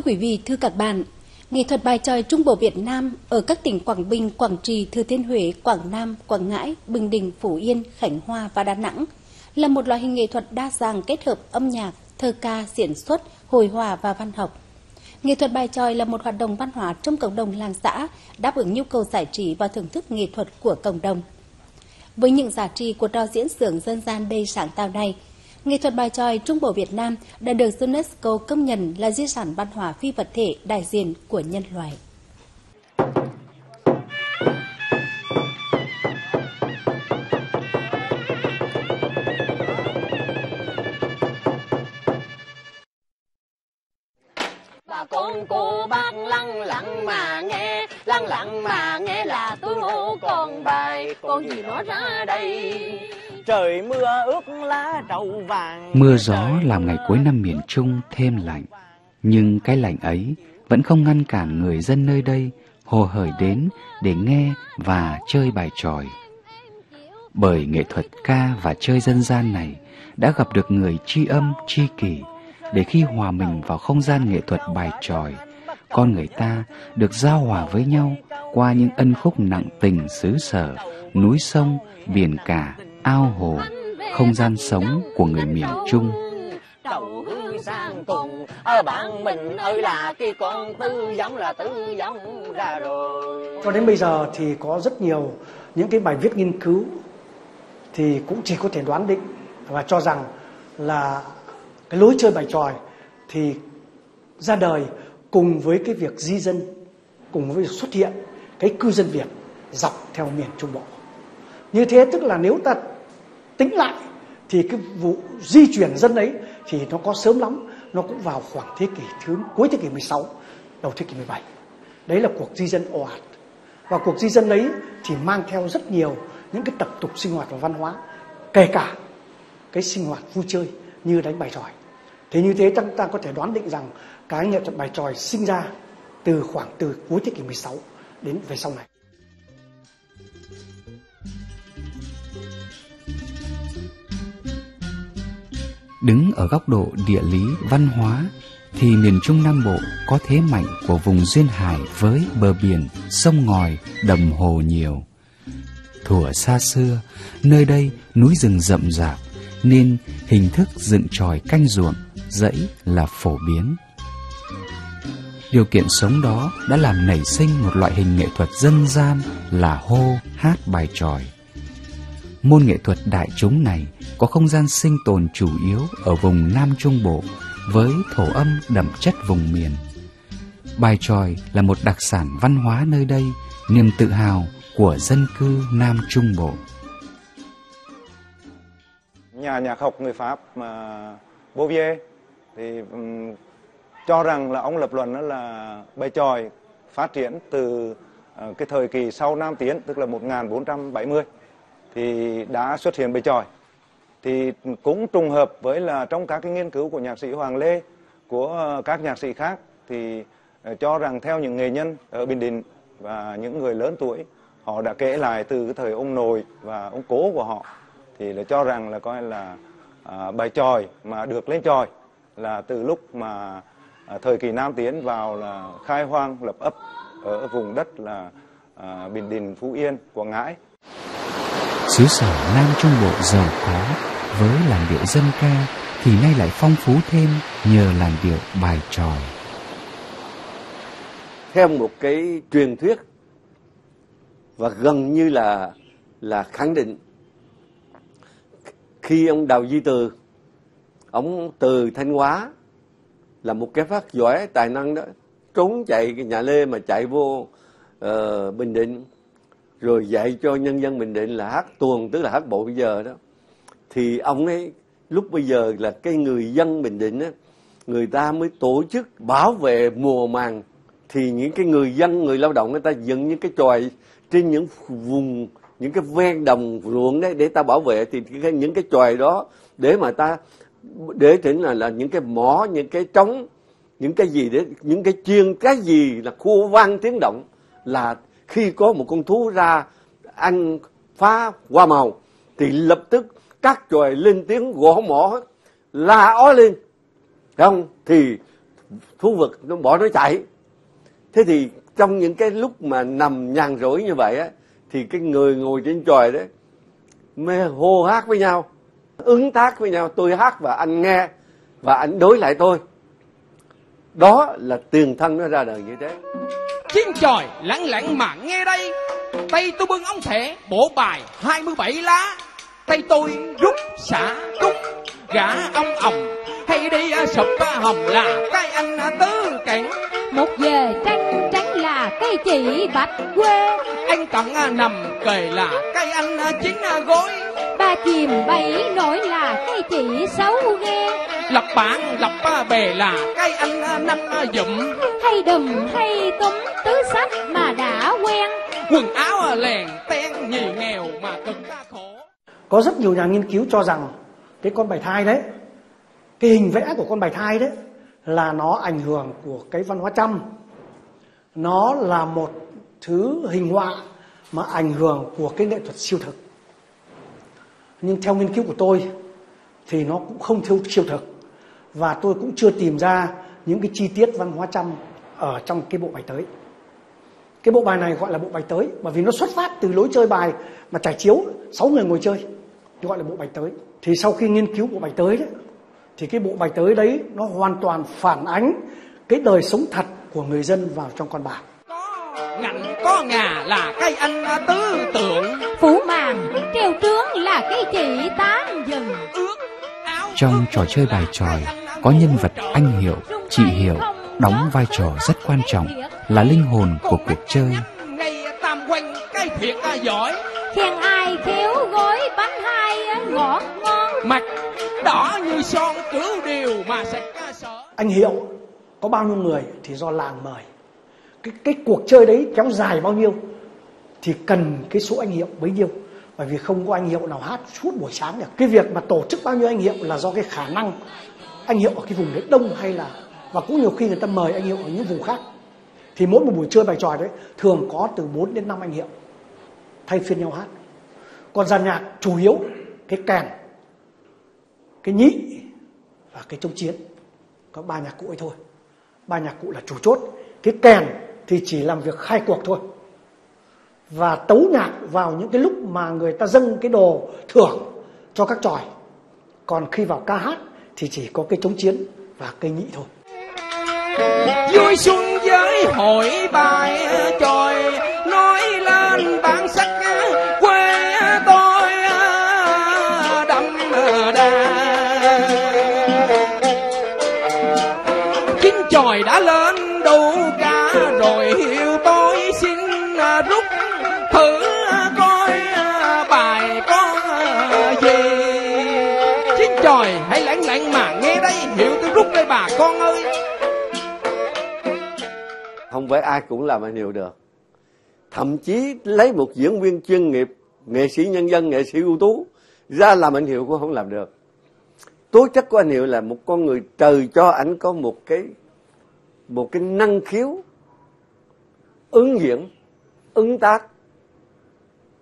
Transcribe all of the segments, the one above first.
Thưa quý vị, thưa các bạn, nghệ thuật bài tròi Trung Bộ Việt Nam ở các tỉnh Quảng Bình, Quảng Trị, Thừa Thiên Huế, Quảng Nam, Quảng Ngãi, Bình Định, Phú Yên, Khánh Hòa và Đà Nẵng là một loại hình nghệ thuật đa dạng kết hợp âm nhạc, thơ ca, diễn xuất, hồi hòa và văn học. Nghệ thuật bài tròi là một hoạt động văn hóa trong cộng đồng làng xã, đáp ứng nhu cầu giải trí và thưởng thức nghệ thuật của cộng đồng. Với những giá trị của trò diễn xưởng dân gian đầy sáng tạo này, nghệ thuật bài tròi Trung Bộ Việt Nam đã được UNESCO công nhận là di sản văn hóa phi vật thể đại diện của nhân loại. bà con cô bác lăng lặng mà nghe lăng lặng mà nghe là tôi ngủ con bài con gì nó ra đây trời mưa ướt lá trầu vàng Mưa gió làm ngày cuối năm miền Trung thêm lạnh, nhưng cái lạnh ấy vẫn không ngăn cản người dân nơi đây hồ hởi đến để nghe và chơi bài tròi. Bởi nghệ thuật ca và chơi dân gian này đã gặp được người tri âm tri kỷ để khi hòa mình vào không gian nghệ thuật bài tròi, con người ta được giao hòa với nhau qua những ân khúc nặng tình xứ sở, núi sông, biển cả, ao hồ, không gian sống của người miền Trung. trầu hư sang cùng ở bạn mình ơi là cái con tư giống là tư giống ra rồi Cho đến bây giờ thì có rất nhiều những cái bài viết nghiên cứu thì cũng chỉ có thể đoán định và cho rằng là cái lối chơi bài tròi thì ra đời cùng với cái việc di dân, cùng với việc xuất hiện cái cư dân Việt dọc theo miền Trung Bộ. Như thế tức là nếu ta tính lại thì cái vụ di chuyển dân ấy thì nó có sớm lắm, nó cũng vào khoảng thế kỷ thứ cuối thế kỷ 16, đầu thế kỷ 17. Đấy là cuộc di dân ồ ạt. Và cuộc di dân ấy thì mang theo rất nhiều những cái tập tục sinh hoạt và văn hóa, kể cả cái sinh hoạt vui chơi như đánh bài tròi. Thế như thế chúng ta có thể đoán định rằng cái nghệ thuật bài tròi sinh ra từ khoảng từ cuối thế kỷ 16 đến về sau này. Đứng ở góc độ địa lý văn hóa thì miền Trung Nam Bộ có thế mạnh của vùng duyên hải với bờ biển, sông ngòi, đầm hồ nhiều. Thủa xa xưa, nơi đây núi rừng rậm rạp nên hình thức dựng tròi canh ruộng, dãy là phổ biến. Điều kiện sống đó đã làm nảy sinh một loại hình nghệ thuật dân gian là hô hát bài tròi. Môn nghệ thuật đại chúng này có không gian sinh tồn chủ yếu ở vùng Nam Trung Bộ với thổ âm đậm chất vùng miền. Bài tròi là một đặc sản văn hóa nơi đây, niềm tự hào của dân cư Nam Trung Bộ. nhà nhạc học người Pháp mà Bouvier thì um, cho rằng là ông lập luận đó là bài tròi phát triển từ uh, cái thời kỳ sau Nam Tiến tức là 1470 thì đã xuất hiện bài tròi thì cũng trùng hợp với là trong các cái nghiên cứu của nhạc sĩ Hoàng Lê của ờ, các nhạc sĩ khác thì ờ, cho rằng theo những nghệ nhân ở Bình Định và những người lớn tuổi họ đã kể lại từ cái thời ông nội và ông cố của họ thì là cho rằng là coi là à, bài tròi mà được lên tròi là từ lúc mà à, thời kỳ Nam Tiến vào là khai hoang lập ấp ở vùng đất là à, Bình Định, Phú Yên, Quảng Ngãi. Xứ sở Nam Trung Bộ giàu có với làn điệu dân ca thì nay lại phong phú thêm nhờ làn điệu bài tròi. theo một cái truyền thuyết và gần như là là khẳng định khi ông Đào Duy Từ ông từ Thanh Hóa là một cái phát giỏi tài năng đó trốn chạy cái nhà Lê mà chạy vô uh, Bình Định rồi dạy cho nhân dân Bình Định là hát tuồng tức là hát bộ bây giờ đó. Thì ông ấy lúc bây giờ là cái người dân Bình Định á người ta mới tổ chức bảo vệ mùa màng. Thì những cái người dân người lao động người ta dựng những cái chòi trên những vùng những cái ven đồng ruộng đấy để ta bảo vệ. Thì cái, những cái chòi đó để mà ta để chỉnh là là những cái mỏ những cái trống những cái gì để những cái chiên cái gì là khu vang tiếng động là khi có một con thú ra ăn phá hoa màu, thì lập tức các chòi lên tiếng gõ mỏ la ó lên. Không? Thì thú vật nó bỏ nó chạy. Thế thì trong những cái lúc mà nằm nhàn rỗi như vậy á, thì cái người ngồi trên chòi đấy mê hô hát với nhau, ứng tác với nhau, tôi hát và anh nghe và anh đối lại tôi. Đó là tiền thân nó ra đời như thế. Chiến trời lặng lặng mà nghe đây. Tay tôi bưng ống thẻ Bộ bài 27 lá. Tay tôi rút xả trúc Gã ông ồng Hay đi sụp hồng là Cái anh tứ cảnh. Một về trắng trắng là cây chỉ bạch quê. Anh cận nằm kề là Cái anh chín gối Ba chìm bảy nổi là cây chỉ xấu ghe Lập bản lập bè là Cái anh năm dụm Hay đùm hay túm tứ sách mà đã quen Quần áo lèn ten nhì nghèo mà cực khổ Có rất nhiều nhà nghiên cứu cho rằng cái con bài thai đấy, cái hình vẽ của con bài thai đấy là nó ảnh hưởng của cái văn hóa trăm. Nó là một thứ hình họa mà ảnh hưởng của cái nghệ thuật siêu thực. Nhưng theo nghiên cứu của tôi thì nó cũng không thiếu siêu thực và tôi cũng chưa tìm ra những cái chi tiết văn hóa trăm ở trong cái bộ bài tới. Cái bộ bài này gọi là bộ bài tới, bởi vì nó xuất phát từ lối chơi bài mà trải chiếu 6 người ngồi chơi gọi là bộ bài tới. Thì sau khi nghiên cứu bộ bài tới đấy, thì cái bộ bài tới đấy nó hoàn toàn phản ánh cái đời sống thật của người dân vào trong con bạc Ngạnh có ngà là cái anh tứ tượng Phủ màn treo trướng là cây chỉ tán dần. Trong trò chơi bài tròi có nhân vật anh Hiệu, chị Hiệu đóng vai trò rất quan trọng là linh hồn của cuộc chơi. Ngay tam quanh cái thiệt giỏi. Khen ai khéo gói bánh hai ngọt ngon. Mặt đỏ như son cứu điều mà sạch sợ Anh Hiệu có bao nhiêu người thì do làng mời. Cái, cái cuộc chơi đấy kéo dài bao nhiêu thì cần cái số anh Hiệu bấy nhiêu. Bởi vì không có anh Hiệu nào hát suốt buổi sáng được. Cái việc mà tổ chức bao nhiêu anh Hiệu là do cái khả năng anh Hiệu ở cái vùng đấy đông hay là và cũng nhiều khi người ta mời anh Hiệu ở những vùng khác. Thì mỗi một buổi chơi bài tròi đấy thường có từ 4 đến 5 anh Hiệu thay phiên nhau hát. Còn dàn nhạc chủ yếu cái kèn, cái nhị và cái trống chiến. Có ba nhạc cụ ấy thôi. Ba nhạc cụ là chủ chốt. Cái kèn thì chỉ làm việc khai cuộc thôi. Và tấu nhạc vào những cái lúc mà người ta dâng cái đồ thưởng cho các tròi. Còn khi vào ca hát thì chỉ có cái chống chiến và cây nhị thôi. Vui xuân với hội bài tròi, Nói lên bản sắc quê tôi đậm đà Chính tròi đã lên con ơi. Không phải ai cũng làm anh hiệu được. Thậm chí lấy một diễn viên chuyên nghiệp nghệ sĩ nhân dân nghệ sĩ ưu tú ra làm anh hiệu cũng không làm được. Tố chất của anh hiệu là một con người trời cho ảnh có một cái một cái năng khiếu ứng diễn ứng tác.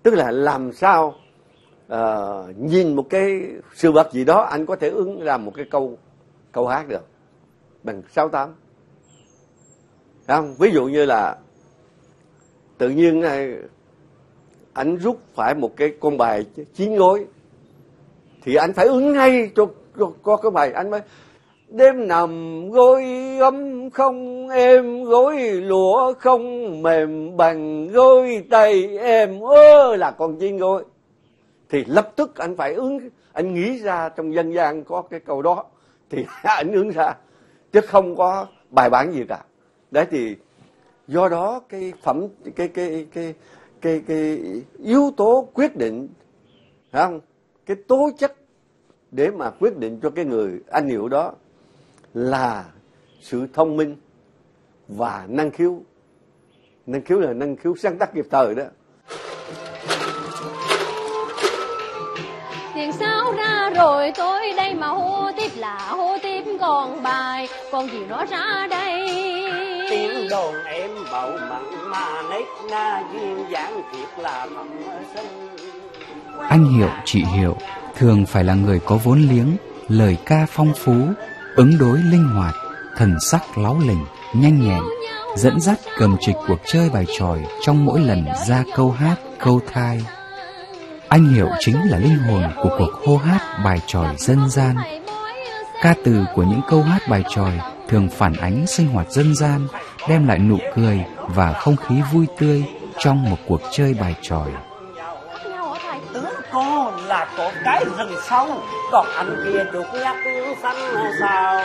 Tức là làm sao uh, nhìn một cái sự vật gì đó anh có thể ứng ra một cái câu câu hát được bằng sáu tám. Không? ví dụ như là tự nhiên ờ, anh rút phải một cái con bài chín gối thì anh phải ứng ngay cho, có cái bài. Anh mới đêm nằm gối ấm không êm gối lụa không mềm bằng gối tay em. Ơ là con chín gối. Thì lập tức anh phải ứng anh nghĩ ra trong dân gian có cái câu đó thì anh ứng ra chứ không có bài bản gì cả. Đấy thì do đó cái phẩm, cái cái cái cái cái yếu tố quyết định, phải không? Cái tố chất để mà quyết định cho cái người anh hiệu đó là sự thông minh và năng khiếu. Năng khiếu là năng khiếu sáng tác kịp thời đó. Rồi tôi đây mà hô tiếp là hô tiếp còn bài. Còn gì nó ra đây? Tiếng đồn em bầu mặn mà nét na duyên dáng thiệt là mầm sinh Anh Hiệu, chị Hiệu thường phải là người có vốn liếng, lời ca phong phú, ứng đối linh hoạt, thần sắc láu lình, nhanh nhẹn, dẫn dắt cầm trịch cuộc chơi bài tròi trong mỗi lần ra câu hát, câu thai. Anh Hiệu chính là linh hồn của cuộc hô hát bài tròi dân gian. Ca từ của những câu hát bài tròi thường phản ánh sinh hoạt dân gian, đem lại nụ cười và không khí vui tươi trong một cuộc chơi bài tròi có cái rừng sâu. Còn anh kia chuột nhắc xanh sao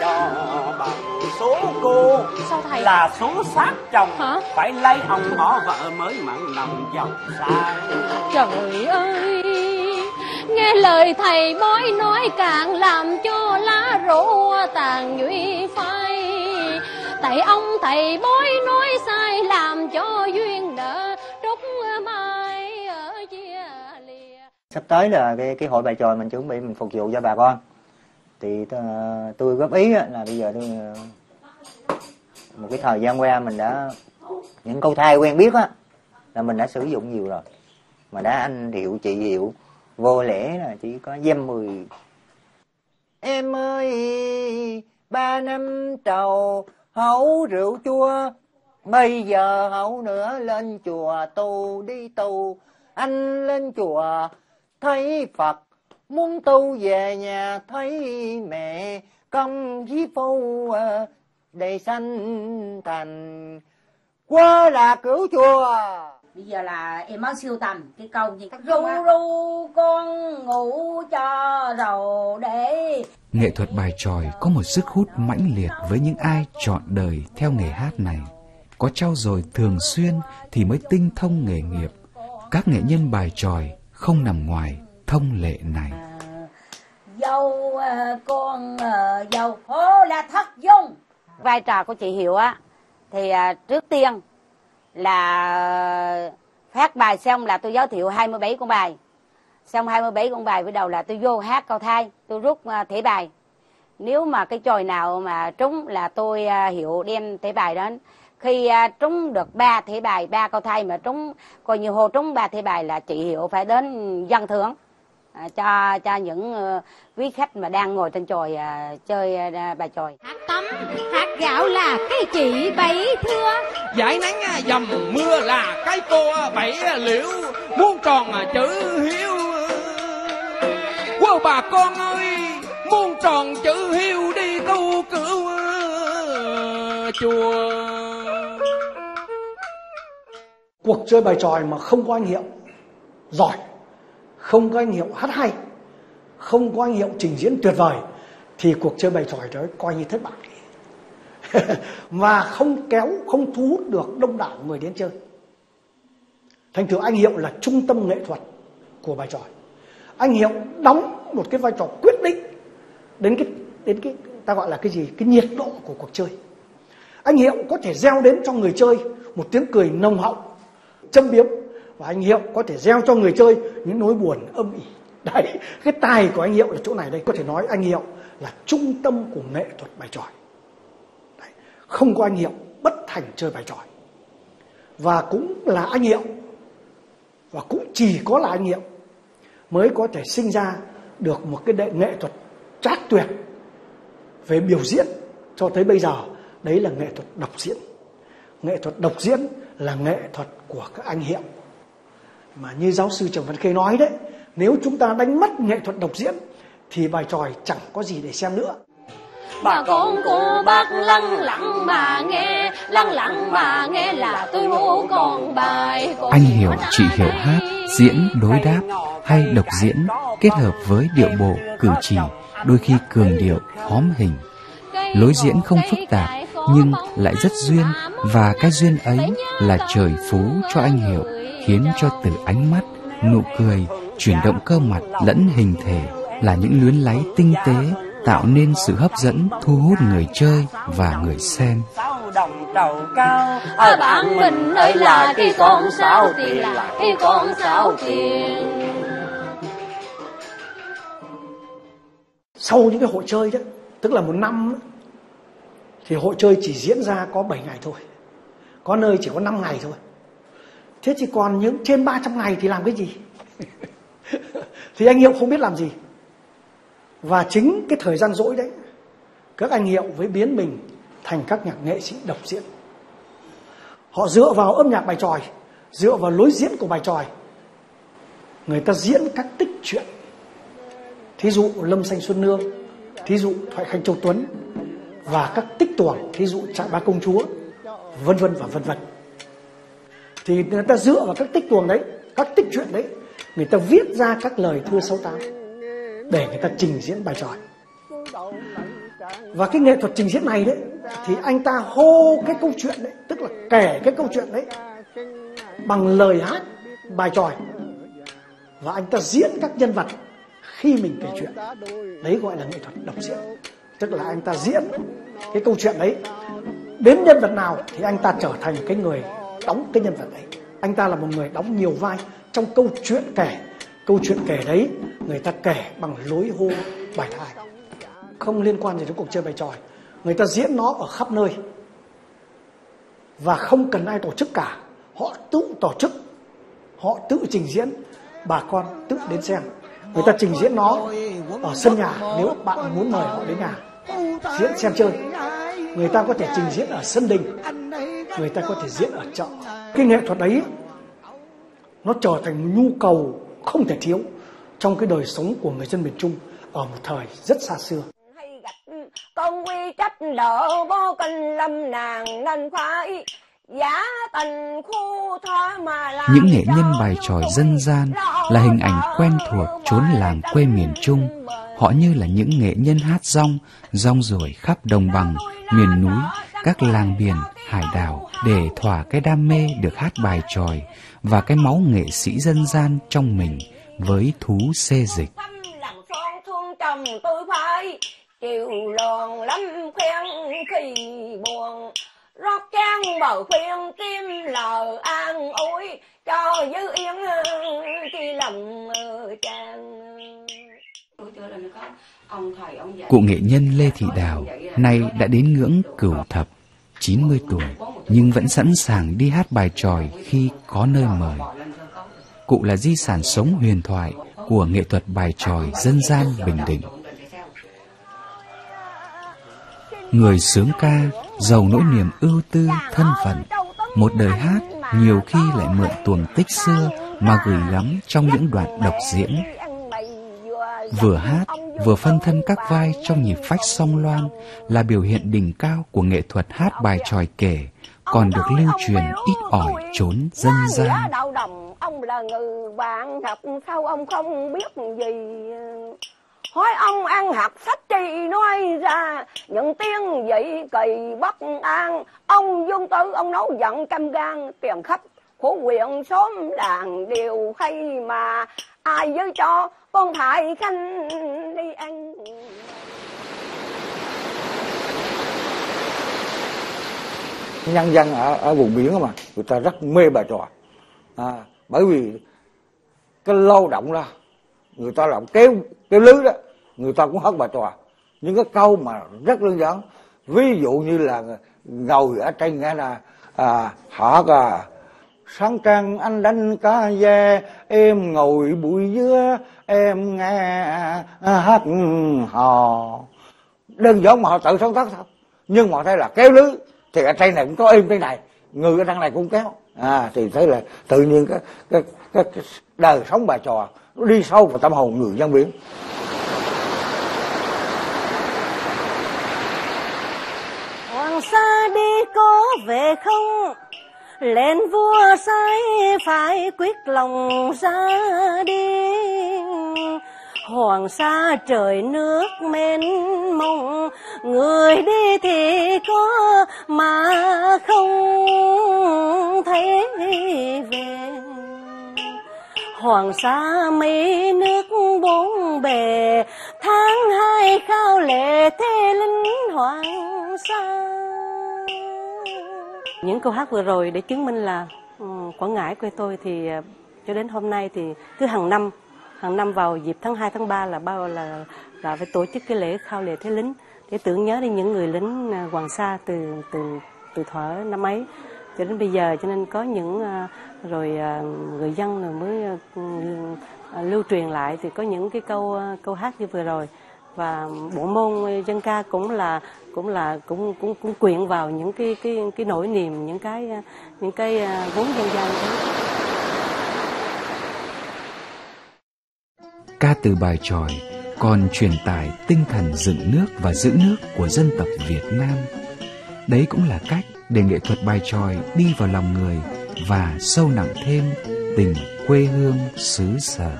cho bằng số cô? Sao thầy? là số sát chồng. Hả? phải lấy ông bỏ vợ mới mặn nằm giàu sang. Trời ơi Nghe lời thầy bói nói càng làm cho lá rổ tàn nhụy phai. Tại ông thầy bói nói sai làm cho duyên nợ trúc mai sắp tới là cái cái hội bài tròi mình chuẩn bị mình phục vụ cho bà con. Thì ờ, tôi góp ý là bây giờ tôi ờ, một cái thời gian qua mình đã, những câu thai quen biết á, là mình đã sử dụng nhiều rồi. Mà đã anh hiệu chị hiệu vô lễ là chỉ có dăm mười. Em ơi, ba năm trầu, hấu rượu chua. Bây giờ hậu nữa lên chùa tu, đi tu. Anh lên chùa thấy phật muốn tu về nhà thấy mẹ công với phu ờ, để sanh thành quá là cửu chùa bây giờ là em mới siêu tầm cái câu gì ru ru con ngủ cho rồi để Nghệ thuật bài tròi có một sức hút mãnh liệt với những ai chọn đời theo nghề hát này. Có trau dồi thường xuyên thì mới tinh thông nghề nghiệp. Các nghệ nhân bài tròi không nằm ngoài thông lệ này. dâu ờ, con ờ, dâu hô là thất dung. Vai trò của chị Hiệu á thì à, trước tiên là phát bài xong là tôi giới thiệu 27 con bài. Xong 27 con bài bắt đầu là tôi vô hát câu thai tôi rút thẻ bài. Nếu mà cái chòi nào mà trúng là tôi Hiệu đem thẻ bài đến khi à, trúng được ba thẻ bài ba câu thai mà trúng coi như hô trúng ba thẻ bài là chị Hiệu phải đến dân thưởng à, cho cho những ờ, quý khách mà đang ngồi trên chòi à, chơi à, bài chòi. Tấm hạt gạo là cái chị bảy thưa. Giải nắng dầm mưa là cái cô bảy liễu. Muốn tròn chữ hiếu. Wow bà con ơi Muốn tròn chữ hiếu đi tu cửu chùa cuộc chơi bài tròi mà không có anh hiệu. Giỏi. Không có anh hiệu hát hay. Không có anh hiệu trình diễn tuyệt vời. Thì cuộc chơi bài tròi đó coi như thất bại. Và không kéo, không thu hút được đông đảo người đến chơi. Thành thử anh hiệu là trung tâm nghệ thuật của bài tròi. Anh hiệu đóng một cái vai trò quyết định đến cái đến cái, ta gọi là cái gì? Cái nhiệt độ của cuộc chơi. Anh hiệu có thể gieo đến cho người chơi một tiếng cười nồng hậu châm biếm và anh hiệu có thể gieo cho người chơi những nỗi buồn âm ỉ. Đấy, cái tài của anh hiệu là chỗ này đây, có thể nói anh hiệu là trung tâm của nghệ thuật bài tròi. Đấy. không có anh hiệu, bất thành chơi bài tròi. Và cũng là anh hiệu, và cũng chỉ có là anh hiệu mới có thể sinh ra được một cái đệ, nghệ thuật trác tuyệt về biểu diễn cho tới bây giờ. Đấy là nghệ thuật đọc diễn nghệ thuật đọc diễn là nghệ thuật của các anh hiệu. Mà như giáo sư Trần Văn Khê nói đấy nếu chúng ta đánh mất nghệ thuật đọc diễn thì bài tròi chẳng có gì để xem nữa. Bà con cô bác lăng lặng mà nghe Lăng lặng mà nghe là tôi ngủ còn bài. Còn Anh hiểu chị hiểu hát, diễn đối đáp hay độc diễn kết hợp với điệu bộ, cử chỉ, đôi khi cường điệu, hóm hình. Lối diễn không phức tạp nhưng lại rất duyên và cái duyên ấy là trời phú cho anh hiểu khiến cho từ ánh mắt, nụ cười, chuyển động cơ mặt lẫn hình thể là những luyến láy tinh tế tạo nên sự hấp dẫn thu hút người chơi và người xem. đồng cao Ở bạn mình ơi là cái con sao tiền là cái con sao tiền sau những cái hội chơi đấy tức là một năm thì hội chơi chỉ diễn ra có 7 ngày thôi. Có nơi chỉ có 5 ngày thôi. Thế chỉ còn những trên 300 ngày thì làm cái gì? Thì anh hiệu không biết làm gì. Và chính cái thời gian rỗi đấy, các anh hiệu với biến mình thành các nhạc nghệ sĩ độc diễn. Họ dựa vào âm nhạc bài tròi, dựa vào lối diễn của bài tròi, người ta diễn các tích truyện. Thí dụ lâm xanh xuân nương, thí dụ thoại khanh châu tuấn và các tích tuồng thí dụ trại ba công chúa, vân vân và vân vân. Thì người ta dựa vào các tích tuồng đấy, các tích truyện đấy, người ta viết ra các lời thơ sâu tám để người ta trình diễn bài tròi. Và cái nghệ thuật trình diễn này đấy, thì anh ta hô cái câu chuyện đấy, tức là kể cái câu chuyện đấy bằng lời hát, bài tròi. Và anh ta diễn các nhân vật khi mình kể chuyện. Đấy gọi là nghệ thuật đọc diễn tức là anh ta diễn cái câu chuyện đấy. Đến nhân vật nào thì anh ta trở thành cái người đóng cái nhân vật đấy. Anh ta là một người đóng nhiều vai trong câu chuyện kể. Câu chuyện kể đấy, người ta kể bằng lối hô, bài thai. Không liên quan gì đến cuộc chơi bài tròi. Người ta diễn nó ở khắp nơi. Và không cần ai tổ chức cả. Họ tự tổ chức. Họ tự trình diễn. Bà con tự đến xem người ta trình diễn nó ở sân nhà, nếu bạn muốn mời họ đến nhà, diễn xem chơi. Người ta có thể trình diễn ở sân đình, người ta có thể diễn ở chợ. Cái nghệ thuật đấy nó trở thành nhu cầu không thể thiếu trong cái đời sống của người dân miền Trung ở một thời rất xa xưa. Con quy trách đỡ vô kinh lâm nàng nên phải những nghệ nhân bài tròi dân gian là hình ảnh quen thuộc chốn làng quê miền Trung. Họ như là những nghệ nhân hát rong, rong rồi khắp đồng bằng, miền núi, các làng biển, hải đảo để thỏa cái đam mê được hát bài tròi và cái máu nghệ sĩ dân gian trong mình với thú xê dịch. chồng tôi phải chịu lòn lắm khen khi buồn rót trang bờ khuyên tim lời an ủi cho dư yên khi lòng trang Cụ nghệ nhân Lê Thị Đào nay đã đến ngưỡng cửu thập 90 tuổi nhưng vẫn sẵn sàng đi hát bài tròi khi có nơi mời. Cụ là di sản sống huyền thoại của nghệ thuật bài tròi dân gian Bình Định. Người sướng ca giàu nỗi niềm ưu tư thân phận, một đời hát nhiều khi lại mượn tuồng tích xưa mà gửi gắm trong những đoạn độc diễn. Vừa hát, vừa phân thân các vai trong nhịp phách song loan là biểu hiện đỉnh cao của nghệ thuật hát bài tròi kể, còn được lưu truyền ít ỏi trốn dân gian. Ông là người bạn học sao ông không biết gì hỏi ông ăn học sách chi nói ra những tiếng vậy kỳ bất an. Ông dung tử ông nấu giận cam gan tiền khắp của huyện xóm làng đều hay mà. Ai với cho con thải khanh đi ăn. Nhân dân ở ở vùng biển mà người ta rất mê bài trò. À, bởi vì cái lao động ra người ta làm kéo kéo lưới đó người ta cũng hát bài tòa những cái câu mà rất đơn giản. Ví dụ như là ngồi ở trên nghe là à, họ à sáng trăng anh đánh cá ve em ngồi bụi dứa em nghe hát hò. Đơn giản mà họ tự sáng tác thôi. Nhưng mà thấy là kéo lưới thì ở trên này cũng có êm trên này. Người ở trong này cũng kéo. À thì thấy là tự nhiên cái cái cái, cái đời sống bà trò nó đi sâu vào tâm hồn người dân biển hoàng sa đi có về không? Lên vua sai phải quyết lòng ra đi. Hoàng sa trời nước mênh mông, người đi thì có mà không thấy về. Hoàng sa mấy nước bốn bề, tháng hai khao lệ thế linh hoàng sa những câu hát vừa rồi để chứng minh là ừ, Quảng Ngãi quê tôi thì ờ, cho đến hôm nay thì cứ hàng năm hàng năm vào dịp tháng 2 tháng 3 là bao là là phải tổ chức cái lễ khao lễ thế lính. Để tưởng nhớ đến những người lính à, Hoàng Sa từ từ từ thuở năm ấy cho đến bây giờ. Cho nên có những ờ, rồi ờ, người dân rồi mới ừ, lưu truyền lại thì có những cái câu câu hát như vừa rồi. Và bộ môn dân ca cũng là cũng là, cũng cũng cũng quyện vào những cái cái cái nỗi niềm, những cái những cái à, vốn dân gian đó. Ca từ bài tròi còn truyền tải tinh thần dựng nước và giữ nước của dân tộc Việt Nam. Đấy cũng là cách để nghệ thuật bài tròi đi vào lòng người và sâu nặng thêm tình quê hương xứ sở.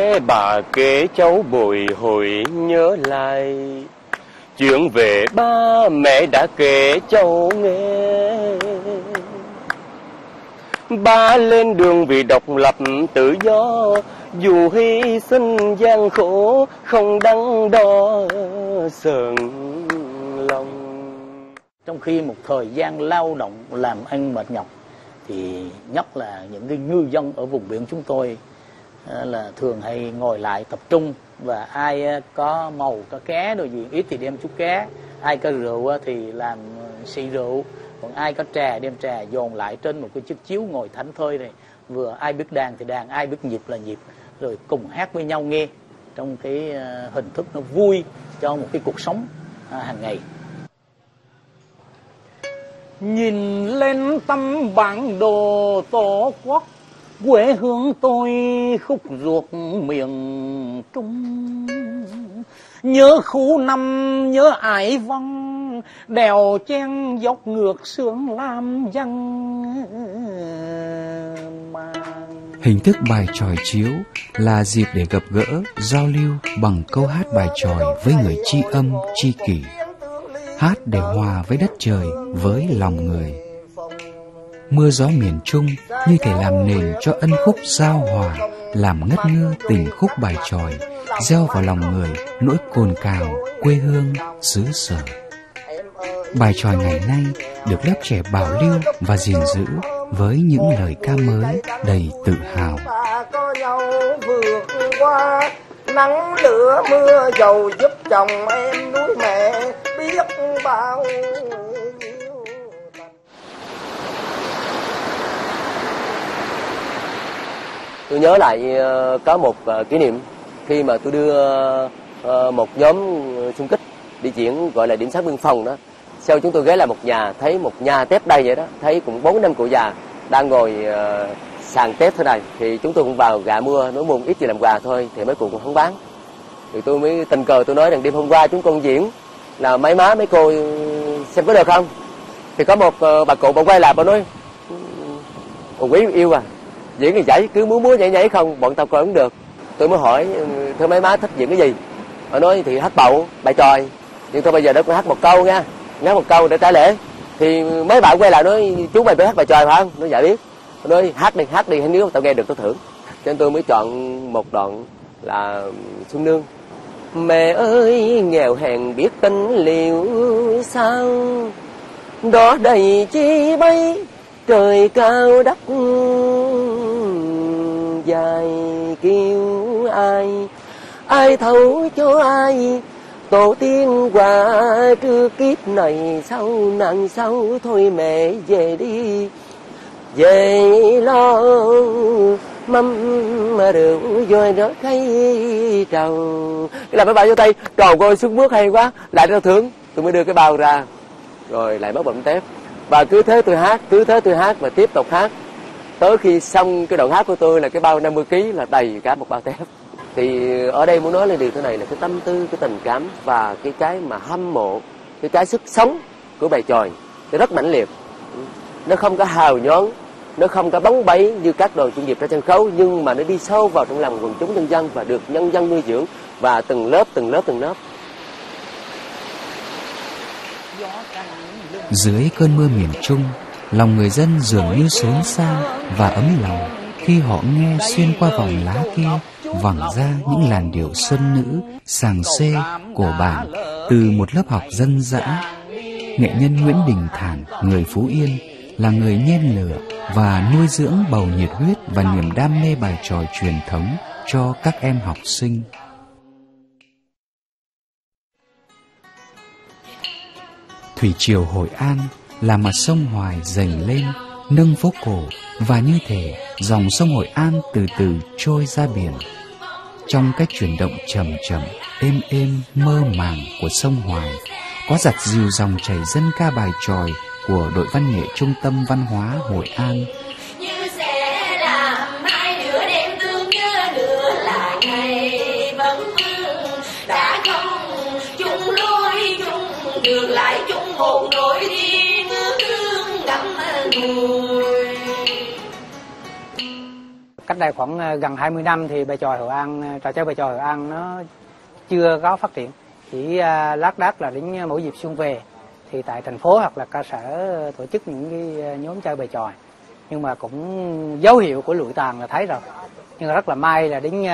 Nghe bà kể cháu bồi hồi nhớ lại. Chuyện về ba mẹ đã kể cháu nghe. Ba lên đường vì độc lập tự do, Dù hy sinh gian khổ, không đắn đo sờn lòng. Trong khi một thời gian lao động làm ăn mệt nhọc, Thì nhất là những cái ngư dân ở vùng biển chúng tôi Ờ, là thường hay ngồi lại tập trung và ai ờ, có màu, có cá đồ gì, ít thì đem chút cá ai có rượu ờ, thì làm xì rượu. Còn ai có trà, đem trà dồn lại trên một cái chiếc chiếu ngồi thảnh thơi này. Vừa ai biết đàn thì đàn, ai biết nhịp là nhịp. Rồi cùng hát với nhau nghe. Trong cái hình thức nó vui cho một cái cuộc sống hàng ngày. Nhìn lên tấm bản đồ tổ quốc quê hương tôi khúc ruột miền trung nhớ khu năm nhớ ải văn đèo chen dốc ngược sướng lam dân mà Hình thức bài tròi chiếu là dịp để gặp gỡ, giao lưu bằng câu hát bài tròi với người tri âm, tri kỷ. Hát để hòa với đất trời, với lòng người. Mưa gió miền Trung như thể làm nền cho ân khúc giao hòa, làm ngất ngư tình khúc bài tròi, gieo vào lòng người nỗi cồn cào, quê hương, xứ sở. Bài tròi ngày nay được lớp trẻ bảo lưu và gìn giữ với những lời ca mới đầy tự hào. nắng lửa mưa dầu giúp chồng em núi mẹ biết bao tôi nhớ lại ờ, có một ờ, kỷ niệm khi mà tôi đưa ờ, một nhóm xung kích đi chuyển gọi là điểm sát biên phòng đó. Sau chúng tôi ghé lại một nhà, thấy một nhà tép đây vậy đó, thấy cũng bốn năm cụ già đang ngồi sàn tép thế này, thì chúng tôi cũng vào gạ mưa nói mua ít gì làm quà thôi, thì mấy cụ cũng không bán. Thì tôi mới tình cờ tôi nói rằng đêm hôm qua chúng con diễn là mấy má mấy cô xem có được không? Thì có một bà cụ bà quay lại, bà nói ừ, ừ, cô quý yêu à? Diễn thì chảy cứ múa múa nhảy nhảy không, bọn tao coi cũng được. Tôi mới hỏi, thưa mấy má, thích diễn cái gì? Họ nói thì hát bậu bài tròi. Nhưng thôi bây giờ đó cũng hát một câu nha. Hát một câu để trả lễ. Thì mấy bạn quay lại nói, chú mày biết hát bài tròi phải không? Nó dạ biết. Nói, hát đi hát đi nếu tao nghe được tao thưởng. Cho nên tôi mới chọn một đoạn là xuân nương. Mẹ ơi, nghèo hèn biết tính liệu sao? Đó đầy chi bay trời cao đất dài kêu ai? Ai thấu cho ai? Tổ tiên qua trước kiếp này sau nàng sau thôi mẹ về đi. Về lo mâm mà rượu rồi nó thấy trầu cái là mấy bà vô tay tròn coi xuống bước hay quá. Lại đâu thưởng, tôi mới đưa cái bao ra. Rồi lại bắt bấm tép. Và cứ thế tôi hát, cứ thế tôi hát và tiếp tục hát tới khi xong cái đoạn hát của tôi là cái bao 50 kg là đầy cả một bao tép. Thì ở đây muốn nói lên điều thế này là cái tâm tư cái tình cảm và cái cái mà hâm mộ cái cái sức sống của bài tròi nó rất mãnh liệt. Nó không có hào nhoáng nó không có bóng bấy như các đoàn chuyên nghiệp ra sân khấu nhưng mà nó đi sâu vào trong lòng quần chúng nhân dân và được nhân dân nuôi dưỡng và từng lớp từng lớp từng lớp. Dưới cơn mưa miền Trung, lòng người dân dường như xốn sang và ấm lòng khi họ nghe xuyên qua vòng lá kia vẳng ra những làn điệu xuân nữ sàng xê của bản từ một lớp học dân dã. Nghệ nhân Nguyễn Đình Thản, người Phú Yên, là người nhen lửa và nuôi dưỡng bầu nhiệt huyết và niềm đam mê bài tròi truyền thống cho các em học sinh. Thủy triều Hội An là mặt sông Hoài dành lên, nâng phố cổ và như thể dòng sông Hội An từ từ trôi ra biển. trong cách chuyển động chậm chậm, êm êm, mơ màng của sông Hoài, có giặt dìu dòng chảy dân ca bài tròi của đội văn nghệ Trung tâm Văn hóa Hội An đây khoảng ờ, gần 20 năm thì bài tròi Hội An ờ, trò chơi bài tròi Hội An nó chưa có phát triển. Chỉ ờ, lác đác là đến mỗi dịp xuân về thì tại thành phố hoặc là cơ sở tổ chức những cái nhóm chơi bài tròi nhưng mà cũng dấu hiệu của lụi tàn là thấy rồi. Nhưng mà rất là may là đến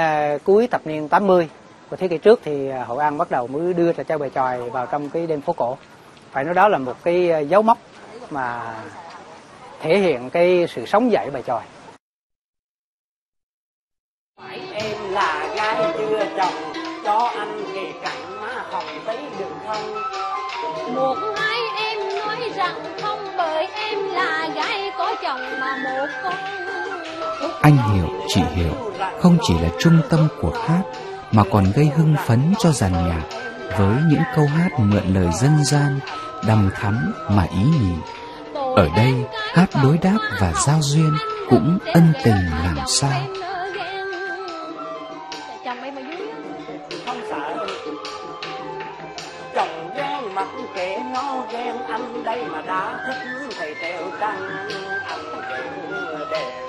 cuối thập niên 80 của thế kỷ trước thì Hội An bắt đầu mới đưa trò chơi bài tròi vào trong cái đêm phố cổ. Phải nói đó là một cái dấu mốc mà thể hiện cái sự sống dậy bài tròi cho anh kề cạnh má hồng tí được không một hai em nói rằng không bởi em là gái có chồng mà một con Anh hiểu, chị hiểu, không chỉ là trung tâm của hát mà còn gây hưng phấn cho dàn nhạc với những câu hát mượn lời dân gian, đằm thắm mà ý nhị. Ở đây, hát đối đáp và giao duyên cũng ân tình làm sao. Đã thích thầy treo trăng anh đẹp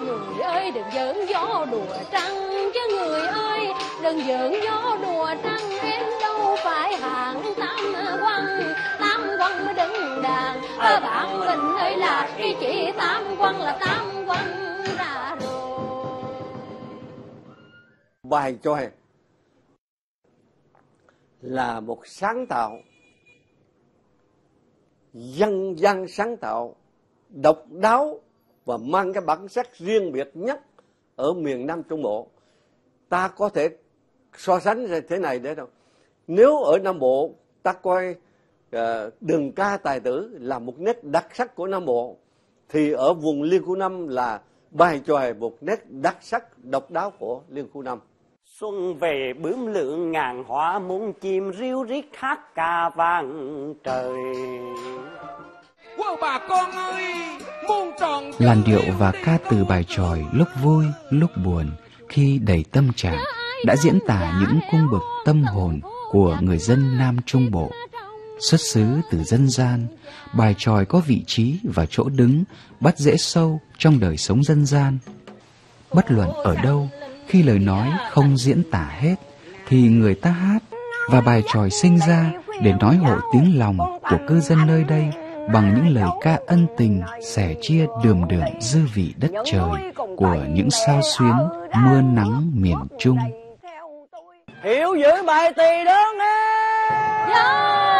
người ơi đừng giỡn gió đùa trăng chứ người ơi đừng giỡn gió đùa trăng em đâu phải hạng tam quan tam quan mới đứng đàn à, bạn mình ơi là cái chị tam quan là tam quan ra rồi. Bài tròi là một sáng tạo dân gian sáng tạo độc đáo và mang cái bản sắc riêng biệt nhất ở miền Nam Trung Bộ. Ta có thể so sánh ra thế này đấy đâu. Nếu ở Nam Bộ ta coi uh, đường ca tài tử là một nét đặc sắc của Nam Bộ thì ở vùng Liên Khu Năm là bài tròi một nét đặc sắc độc đáo của Liên Khu Năm. Xuân về bướm lượng ngàn hoa muôn chim ríu rít hát ca vang trời Wow bà con ơi muôn tròn Làn điệu và ca từ bài tròi lúc vui, lúc buồn, khi đầy tâm trạng đã diễn tả những cung bậc tâm hồn của người dân Nam Trung Bộ. Xuất xứ từ dân gian, bài tròi có vị trí và chỗ đứng bắt dễ sâu trong đời sống dân gian. Bất luận ở đâu, khi lời nói không diễn tả hết, thì người ta hát và bài tròi sinh ra để nói hộ tiếng lòng của cư dân nơi đây bằng những lời ca ân tình sẻ chia đường đường dư vị đất trời của những sao xuyến mưa nắng miền Trung. hiểu giữ bài tỳ đơn em